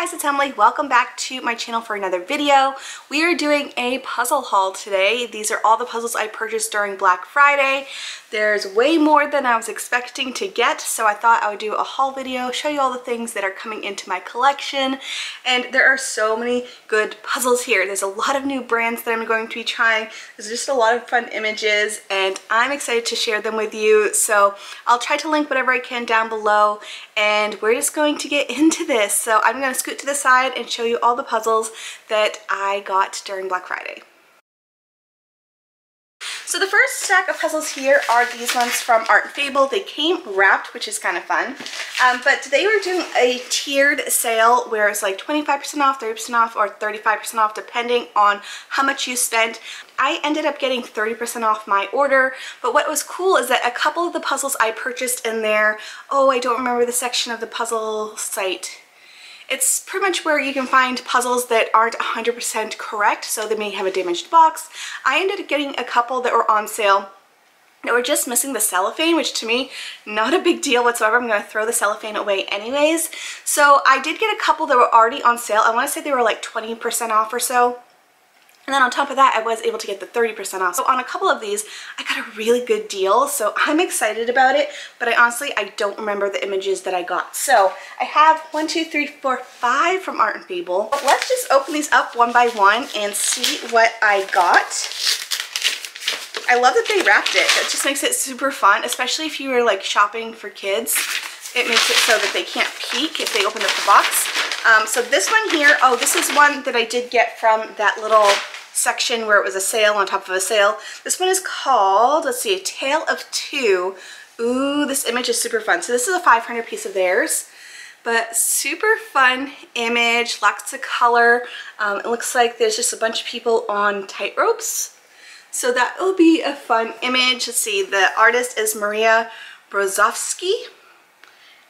guys, it's Emily. Welcome back to my channel for another video. We are doing a puzzle haul today. These are all the puzzles I purchased during Black Friday. There's way more than I was expecting to get, so I thought I would do a haul video, show you all the things that are coming into my collection. And there are so many good puzzles here. There's a lot of new brands that I'm going to be trying. There's just a lot of fun images, and I'm excited to share them with you. So I'll try to link whatever I can down below, and we're just going to get into this. So I'm going to scoot to the side and show you all the puzzles that I got during Black Friday. So the first stack of puzzles here are these ones from Art & Fable. They came wrapped, which is kind of fun. Um, but they were doing a tiered sale where it's like 25% off, 30% off, or 35% off depending on how much you spent. I ended up getting 30% off my order, but what was cool is that a couple of the puzzles I purchased in there, oh, I don't remember the section of the puzzle site it's pretty much where you can find puzzles that aren't 100% correct, so they may have a damaged box. I ended up getting a couple that were on sale that were just missing the cellophane, which to me, not a big deal whatsoever. I'm going to throw the cellophane away anyways. So I did get a couple that were already on sale. I want to say they were like 20% off or so. And then on top of that, I was able to get the 30% off. So on a couple of these, I got a really good deal. So I'm excited about it, but I honestly, I don't remember the images that I got. So I have one, two, three, four, five from Art & Fable. But let's just open these up one by one and see what I got. I love that they wrapped it. It just makes it super fun, especially if you were like shopping for kids. It makes it so that they can't peek if they open up the box. Um, so this one here, oh, this is one that I did get from that little section where it was a sale on top of a sale. This one is called, let's see, A Tale of Two. Ooh, this image is super fun. So this is a 500 piece of theirs, but super fun image, lots of color. Um, it looks like there's just a bunch of people on tight ropes. So that will be a fun image. Let's see, the artist is Maria Brozovsky.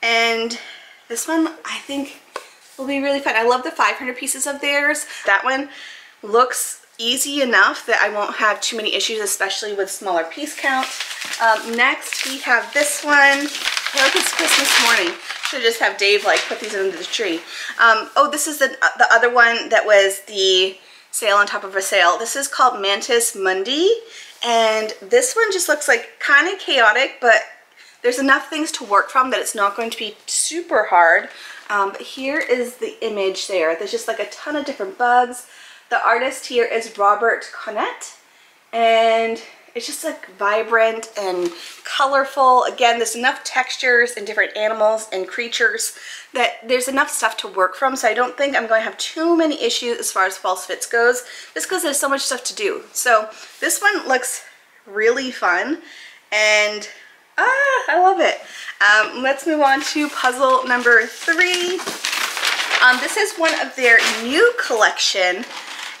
And this one, I think, will be really fun. I love the 500 pieces of theirs. That one looks easy enough that I won't have too many issues, especially with smaller piece count. Um, next, we have this one. I like it's Christmas morning. Should just have Dave like put these under the tree. Um, oh, this is the, the other one that was the sale on top of a sale. This is called Mantis Mundi. And this one just looks like kind of chaotic, but there's enough things to work from that it's not going to be super hard. Um, but here is the image there. There's just like a ton of different bugs. The artist here is Robert Connet and it's just like vibrant and colorful. Again, there's enough textures and different animals and creatures that there's enough stuff to work from. So I don't think I'm going to have too many issues as far as false fits goes, just because there's so much stuff to do. So this one looks really fun and ah, I love it. Um, let's move on to puzzle number three. Um, this is one of their new collection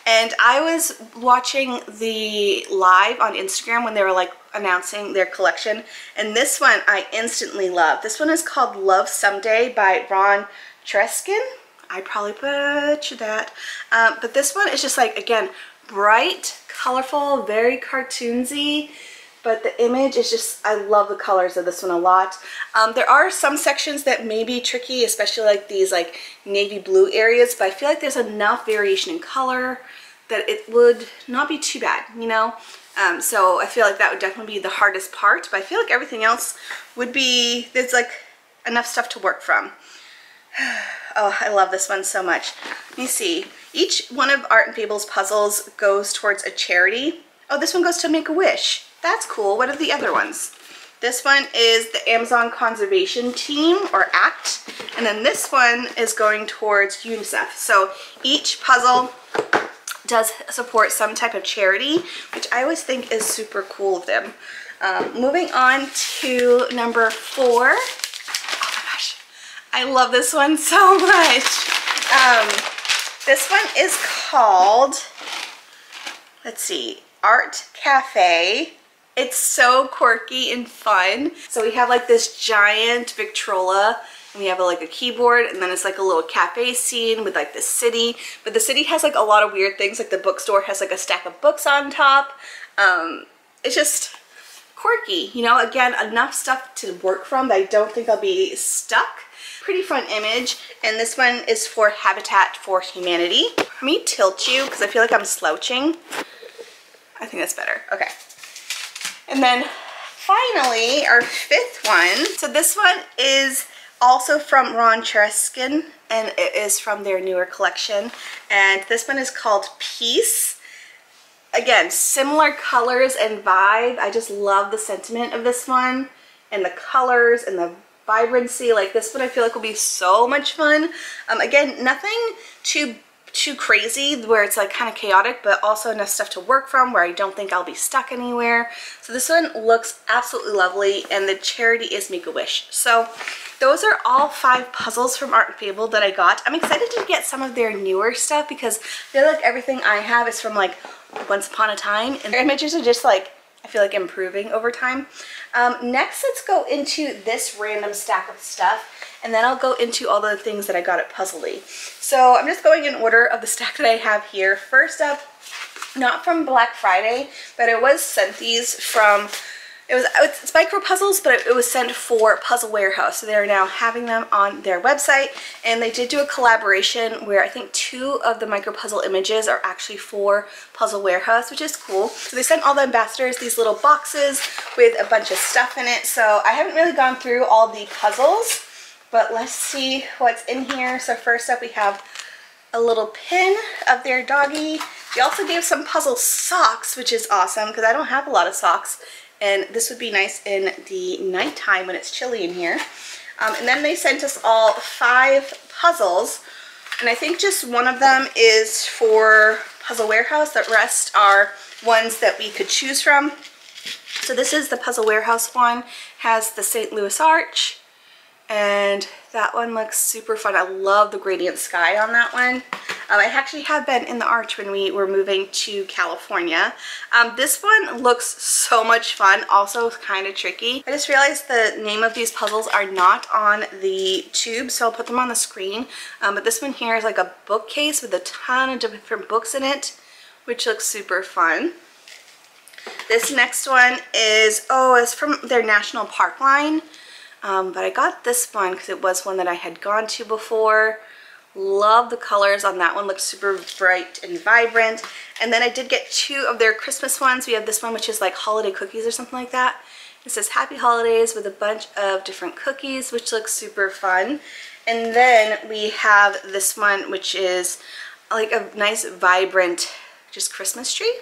and I was watching the live on Instagram when they were like announcing their collection. And this one I instantly love. This one is called Love Someday by Ron Treskin. I probably butchered that. Um, but this one is just like, again, bright, colorful, very cartoonsy but the image is just, I love the colors of this one a lot. Um, there are some sections that may be tricky, especially like these like navy blue areas, but I feel like there's enough variation in color that it would not be too bad, you know? Um, so I feel like that would definitely be the hardest part, but I feel like everything else would be, there's like enough stuff to work from. Oh, I love this one so much. Let me see. Each one of Art & Fable's puzzles goes towards a charity. Oh, this one goes to Make-A-Wish. That's cool. What are the other ones? This one is the Amazon Conservation Team or ACT. And then this one is going towards UNICEF. So each puzzle does support some type of charity, which I always think is super cool of them. Um, moving on to number four. Oh my gosh, I love this one so much. Um, this one is called, let's see, Art Cafe it's so quirky and fun. So we have like this giant Victrola and we have a, like a keyboard and then it's like a little cafe scene with like the city. But the city has like a lot of weird things like the bookstore has like a stack of books on top. Um, it's just quirky. You know, again, enough stuff to work from that I don't think I'll be stuck. Pretty fun image. And this one is for Habitat for Humanity. Let me tilt you because I feel like I'm slouching. I think that's better. Okay. And then finally, our fifth one. So this one is also from Ron Chereskine and it is from their newer collection. And this one is called Peace. Again, similar colors and vibe. I just love the sentiment of this one and the colors and the vibrancy. Like this one I feel like will be so much fun. Um, again, nothing too too crazy where it's like kind of chaotic but also enough stuff to work from where I don't think I'll be stuck anywhere. So this one looks absolutely lovely and the charity is Make-A-Wish. So those are all five puzzles from Art and Fable that I got. I'm excited to get some of their newer stuff because I feel like everything I have is from like once upon a time and their images are just like feel like improving over time. Um, next, let's go into this random stack of stuff and then I'll go into all the things that I got at Puzzledly. So I'm just going in order of the stack that I have here. First up, not from Black Friday, but it was sent these from it was it's micro puzzles, but it, was sent for Puzzle Warehouse. So they're now having them on their website, and they did do a collaboration where I think two of the micro puzzle images are actually for Puzzle Warehouse, which is cool. So they sent all the ambassadors these little boxes with a bunch of stuff in it. So I haven't really gone through all the puzzles, but let's see what's in here. So first up we have a little pin of their doggy. They also gave some puzzle socks, which is awesome because I don't have a lot of socks. And this would be nice in the nighttime when it's chilly in here. Um, and then they sent us all five puzzles. And I think just one of them is for Puzzle Warehouse. The rest are ones that we could choose from. So this is the Puzzle Warehouse one. Has the St. Louis Arch, and that one looks super fun. I love the gradient sky on that one. Um, I actually have been in the arch when we were moving to California. Um, this one looks so much fun, also kind of tricky. I just realized the name of these puzzles are not on the tube, so I'll put them on the screen. Um, but this one here is like a bookcase with a ton of different books in it, which looks super fun. This next one is, oh, it's from their National Park line. Um, but I got this one because it was one that I had gone to before. Love the colors on that one, looks super bright and vibrant. And then I did get two of their Christmas ones. We have this one which is like holiday cookies or something like that. It says Happy Holidays with a bunch of different cookies, which looks super fun. And then we have this one which is like a nice vibrant just Christmas tree.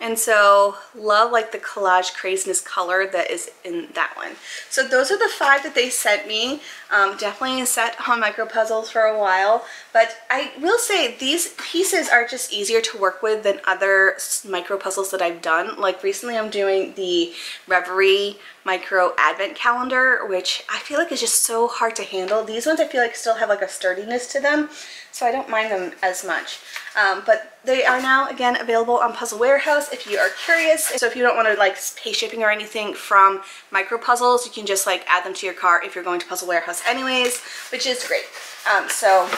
And so love like the collage craziness color that is in that one. So those are the five that they sent me. Um, definitely set on micro puzzles for a while. But I will say these pieces are just easier to work with than other micro puzzles that I've done. Like recently I'm doing the Reverie micro advent calendar, which I feel like is just so hard to handle. These ones I feel like still have like a sturdiness to them so I don't mind them as much. Um, but they are now, again, available on Puzzle Warehouse if you are curious. So if you don't want to like pay shipping or anything from micro puzzles, you can just like add them to your cart if you're going to Puzzle Warehouse anyways, which is great. Um, so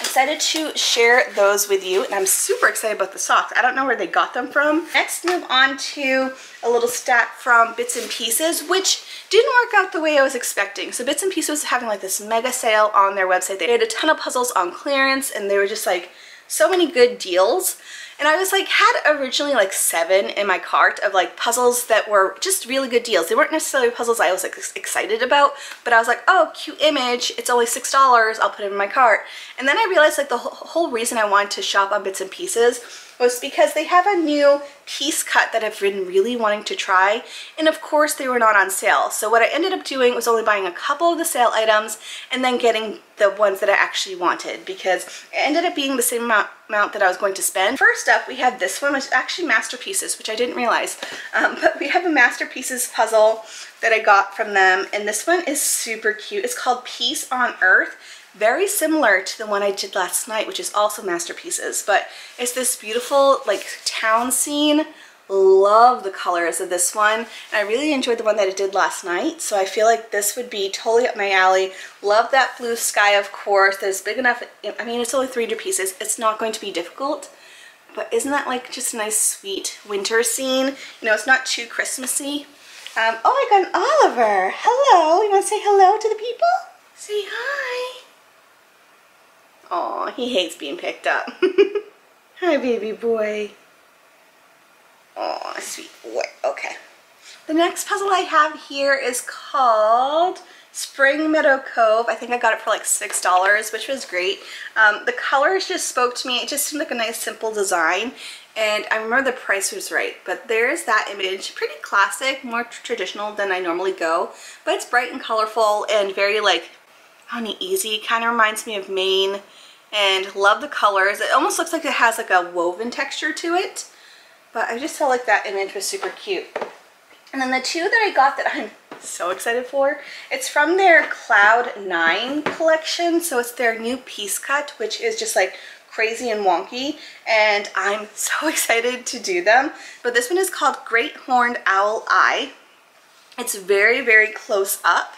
excited to share those with you and I'm super excited about the socks. I don't know where they got them from. Next move on to a little stack from Bits and Pieces which didn't work out the way I was expecting. So Bits and Pieces was having like this mega sale on their website. They had a ton of puzzles on clearance and they were just like so many good deals. And I was like, had originally like seven in my cart of like puzzles that were just really good deals. They weren't necessarily puzzles I was like excited about, but I was like, oh, cute image. It's only $6. I'll put it in my cart. And then I realized like the whole reason I wanted to shop on Bits and Pieces was because they have a new piece cut that I've been really wanting to try. And of course they were not on sale. So what I ended up doing was only buying a couple of the sale items and then getting the ones that I actually wanted because it ended up being the same amount, amount that I was going to spend. First up we have this one which is actually Masterpieces which I didn't realize. Um, but we have a Masterpieces puzzle that I got from them. And this one is super cute. It's called Peace on Earth very similar to the one I did last night, which is also Masterpieces, but it's this beautiful like town scene. Love the colors of this one. And I really enjoyed the one that I did last night, so I feel like this would be totally up my alley. Love that blue sky, of course. It's big enough, I mean, it's only 300 pieces. It's not going to be difficult, But isn't that like just a nice sweet winter scene? You know, it's not too Christmassy. Um, oh, I got an Oliver. Hello. You want to say hello to the people? Say hi. Oh, he hates being picked up. hi, baby boy. Oh, sweet boy. Okay. The next puzzle I have here is called Spring Meadow Cove. I think I got it for like $6, which was great. Um, the colors just spoke to me. It just seemed like a nice, simple design. And I remember the price was right, but there's that image. Pretty classic, more traditional than I normally go. But it's bright and colorful and very like honey easy. Kind of reminds me of Maine and love the colors. It almost looks like it has like a woven texture to it. But I just felt like that image was super cute. And then the two that I got that I'm so excited for, it's from their Cloud 9 collection. So it's their new piece cut, which is just like crazy and wonky. And I'm so excited to do them. But this one is called Great Horned Owl Eye. It's very, very close up.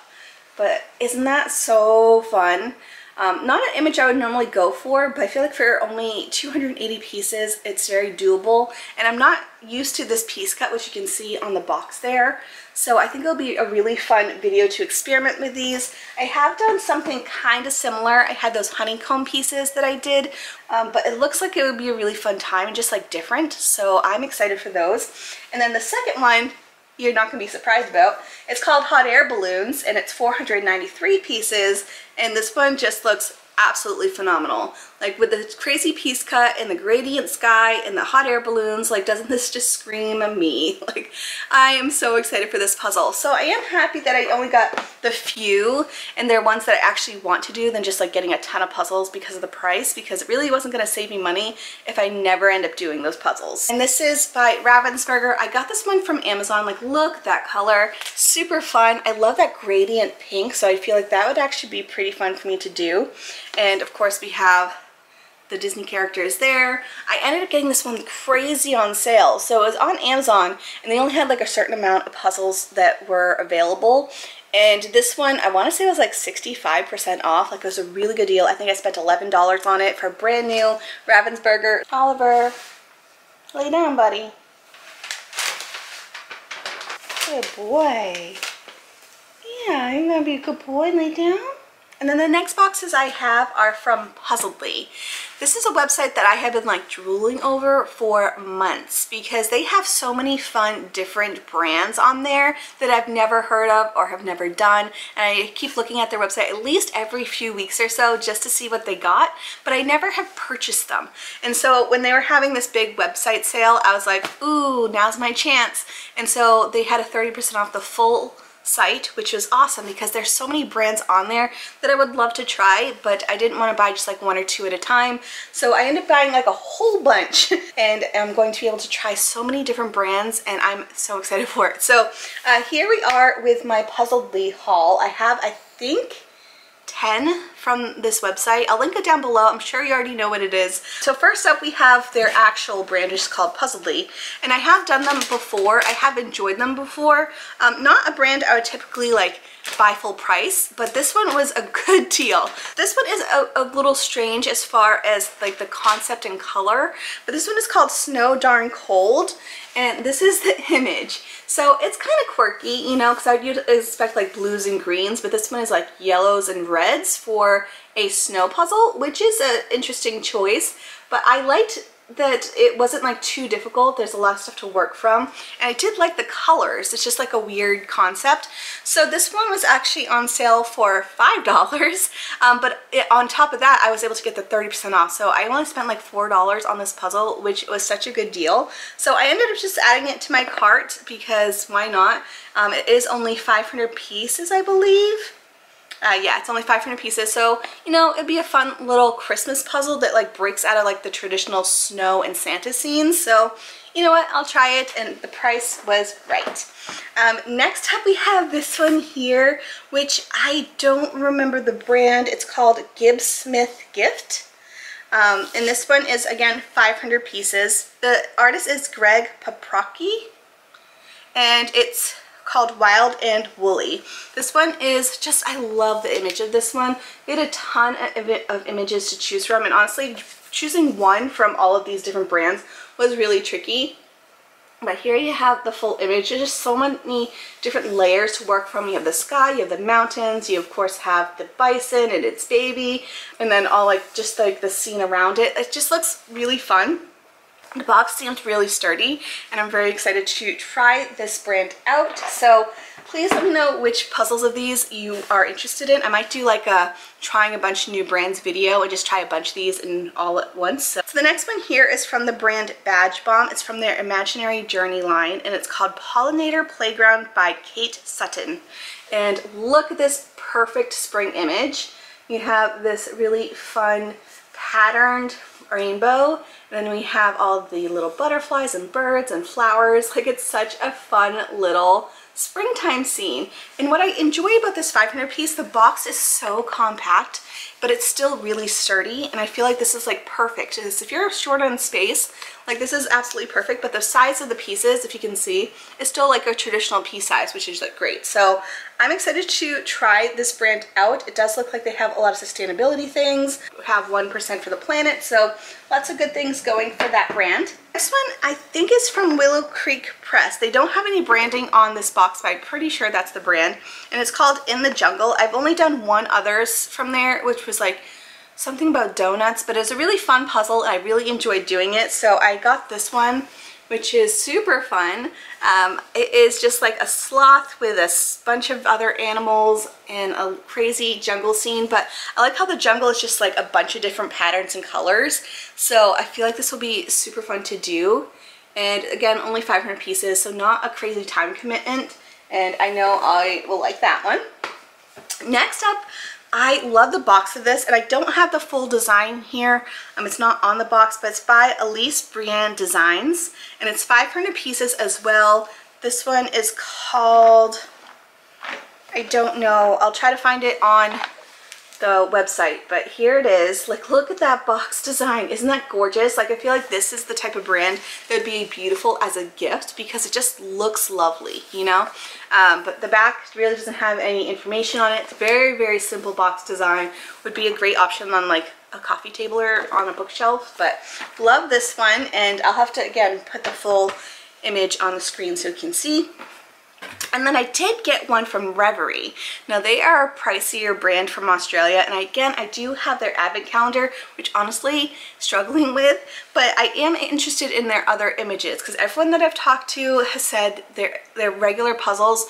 But isn't that so fun? Um, not an image I would normally go for, but I feel like for only 280 pieces, it's very doable. And I'm not used to this piece cut, which you can see on the box there. So I think it'll be a really fun video to experiment with these. I have done something kind of similar. I had those honeycomb pieces that I did, um, but it looks like it would be a really fun time and just like different. So I'm excited for those. And then the second one you're not going to be surprised about. It's called Hot Air Balloons and it's 493 pieces and this one just looks absolutely phenomenal. Like with the crazy piece cut and the gradient sky and the hot air balloons, like doesn't this just scream me? Like I am so excited for this puzzle. So I am happy that I only got the few and they're ones that I actually want to do than just like getting a ton of puzzles because of the price because it really wasn't gonna save me money if I never end up doing those puzzles. And this is by Ravensburger. I got this one from Amazon. Like look, that color, super fun. I love that gradient pink so I feel like that would actually be pretty fun for me to do. And of course we have the Disney characters there. I ended up getting this one crazy on sale. So it was on Amazon and they only had like a certain amount of puzzles that were available. And this one, I want to say was like 65% off. Like it was a really good deal. I think I spent $11 on it for brand new Ravensburger. Oliver, lay down, buddy. Good boy. Yeah, you're gonna be a good boy, lay down. And then the next boxes I have are from Puzzledly. This is a website that I have been like drooling over for months because they have so many fun different brands on there that I've never heard of or have never done. And I keep looking at their website at least every few weeks or so just to see what they got, but I never have purchased them. And so when they were having this big website sale, I was like, ooh, now's my chance. And so they had a 30% off the full site, which was awesome because there's so many brands on there that I would love to try, but I didn't want to buy just like one or two at a time. So I ended up buying like a whole bunch and I'm going to be able to try so many different brands and I'm so excited for it. So uh, here we are with my Puzzledly haul. I have, I think, 10 from this website. I'll link it down below. I'm sure you already know what it is. So first up we have their actual brand, which is called Puzzledly. And I have done them before. I have enjoyed them before. Um, not a brand I would typically like buy full price, but this one was a good deal. This one is a, a, little strange as far as like the concept and color, but this one is called Snow Darn Cold, and this is the image. So it's kind of quirky, you know, because I'd expect like blues and greens, but this one is like yellows and reds for a snow puzzle, which is an interesting choice. But I liked that it wasn't like too difficult. There's a lot of stuff to work from. And I did like the colors. It's just like a weird concept. So this one was actually on sale for $5. Um, but it, on top of that, I was able to get the 30% off. So I only spent like $4 on this puzzle, which was such a good deal. So I ended up just adding it to my cart because why not? Um, it is only 500 pieces, I believe. Uh, yeah, it's only 500 pieces, so, you know, it'd be a fun little Christmas puzzle that, like, breaks out of, like, the traditional snow and Santa scenes. So, you know what, I'll try it, and the price was right. Um, next up, we have this one here, which I don't remember the brand. It's called Gibbs Smith Gift. Um, and this one is, again, 500 pieces. The artist is Greg Paprocki, and it's called Wild and Woolly. This one is just, I love the image of this one. We had a ton of, of images to choose from and honestly choosing one from all of these different brands was really tricky. But here you have the full image. There's just so many different layers to work from. You have the sky, you have the mountains, you of course have the bison and its baby, and then all like just like the scene around it. It just looks really fun. The box seems really sturdy and I'm very excited to try this brand out. So please let me know which puzzles of these you are interested in. I might do like a trying a bunch of new brands video and just try a bunch of these in all at once. So, so the next one here is from the brand Badge Bomb. It's from their Imaginary Journey line and it's called Pollinator Playground by Kate Sutton. And look at this perfect spring image. You have this really fun patterned rainbow. And then we have all the little butterflies and birds and flowers. Like it's such a fun little springtime scene. And what I enjoy about this 500 piece, the box is so compact, but it's still really sturdy. And I feel like this is like perfect. If you're short on space, like this is absolutely perfect, but the size of the pieces, if you can see, is still like a traditional piece size, which is like great. So I'm excited to try this brand out. It does look like they have a lot of sustainability things, have 1% for the planet, so lots of good things going for that brand. This one I think is from Willow Creek Press. They don't have any branding on this box, but I'm pretty sure that's the brand. And it's called In the Jungle. I've only done one others from there, which was like something about donuts, but it's a really fun puzzle and I really enjoyed doing it. So I got this one which is super fun. Um, it is just like a sloth with a bunch of other animals and a crazy jungle scene, but I like how the jungle is just like a bunch of different patterns and colors. So I feel like this will be super fun to do. And again, only 500 pieces, so not a crazy time commitment. And I know I will like that one. Next up, I love the box of this, and I don't have the full design here. Um, it's not on the box, but it's by Elyse Breanne Designs, and it's 500 pieces as well. This one is called, I don't know, I'll try to find it on the website, but here it is. Like, look at that box design. Isn't that gorgeous? Like, I feel like this is the type of brand that would be beautiful as a gift because it just looks lovely, you know? Um, but the back really doesn't have any information on it. It's very, very simple box design. Would be a great option on like a coffee table or on a bookshelf, but love this one. And I'll have to, again, put the full image on the screen so you can see. And then I did get one from Reverie. Now they are a pricier brand from Australia and again I do have their advent calendar which honestly struggling with but I am interested in their other images because everyone that I've talked to has said their, their regular puzzles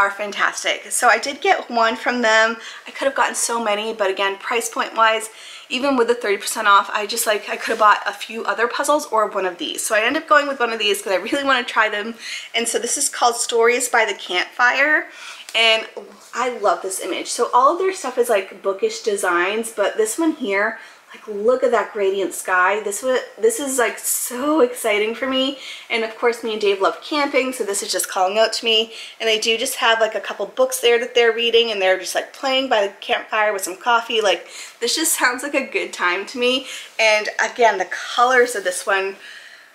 are fantastic. So I did get one from them. I could have gotten so many but again price point wise even with the 30% off, I just like, I could have bought a few other puzzles or one of these. So I ended up going with one of these because I really want to try them. And so this is called Stories by the Campfire. And I love this image. So all of their stuff is like bookish designs, but this one here, like look at that gradient sky. This was, this is like so exciting for me. And of course me and Dave love camping, so this is just calling out to me. And they do just have like a couple books there that they're reading and they're just like playing by the campfire with some coffee. Like this just sounds like a good time to me. And again, the colors of this one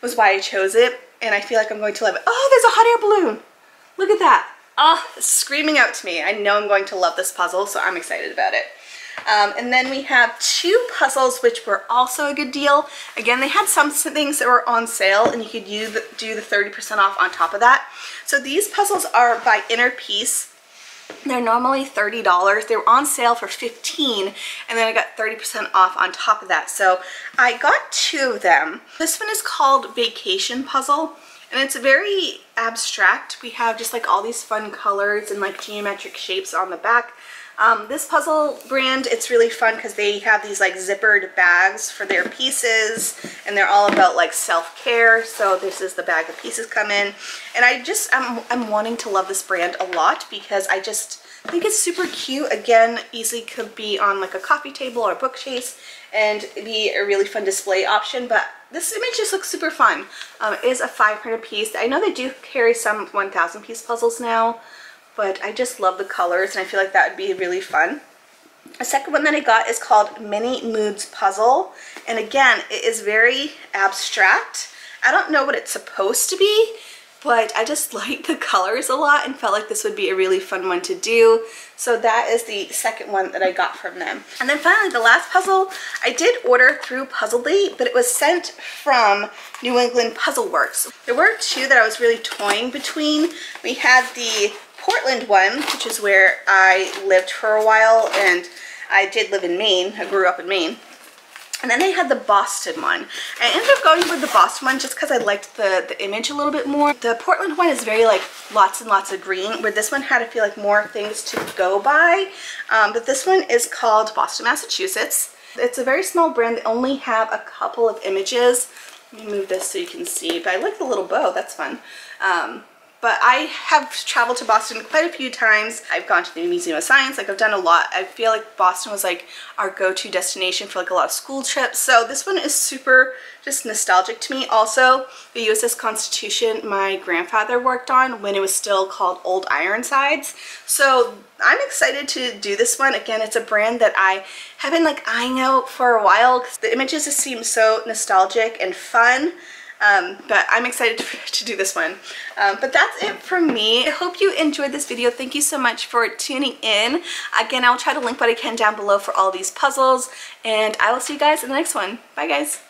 was why I chose it. And I feel like I'm going to love it. Oh, there's a hot air balloon. Look at that. Oh, screaming out to me. I know I'm going to love this puzzle, so I'm excited about it. Um, and then we have two puzzles which were also a good deal. Again, they had some things that were on sale and you could do the 30% off on top of that. So these puzzles are by Inner Piece. They're normally $30. They were on sale for 15 and then I got 30% off on top of that. So I got two of them. This one is called Vacation Puzzle and it's very abstract. We have just like all these fun colors and like geometric shapes on the back. Um, this puzzle brand, it's really fun because they have these like zippered bags for their pieces and they're all about like self-care. So this is the bag the pieces come in. And I just, I'm, I'm wanting to love this brand a lot because I just think it's super cute. Again, easily could be on like a coffee table or a bookcase and be a really fun display option. But this image just looks super fun. Um, it is a 500 piece. I know they do carry some 1,000 piece puzzles now but I just love the colors and I feel like that would be really fun. A second one that I got is called Many Moods Puzzle. And again, it is very abstract. I don't know what it's supposed to be, but I just like the colors a lot and felt like this would be a really fun one to do. So that is the second one that I got from them. And then finally, the last puzzle, I did order through Puzzledly, but it was sent from New England Puzzle Works. There were two that I was really toying between. We had the Portland one, which is where I lived for a while, and I did live in Maine. I grew up in Maine. And then they had the Boston one. I ended up going with the Boston one just because I liked the, the image a little bit more. The Portland one is very like lots and lots of green, where this one had I feel like more things to go by. Um, but this one is called Boston, Massachusetts. It's a very small brand. They only have a couple of images. Let me move this so you can see. But I like the little bow. That's fun. Um, but I have traveled to Boston quite a few times. I've gone to the Museum of Science, like I've done a lot. I feel like Boston was like our go-to destination for like a lot of school trips. So this one is super just nostalgic to me. Also, the USS Constitution my grandfather worked on when it was still called Old Ironsides. So I'm excited to do this one. Again, it's a brand that I have been like eyeing out for a while because the images just seem so nostalgic and fun. Um, but I'm excited to, do this one. Um, but that's it from me. I hope you enjoyed this video. Thank you so much for tuning in. Again, I'll try to link what I can down below for all these puzzles. And I will see you guys in the next one. Bye guys.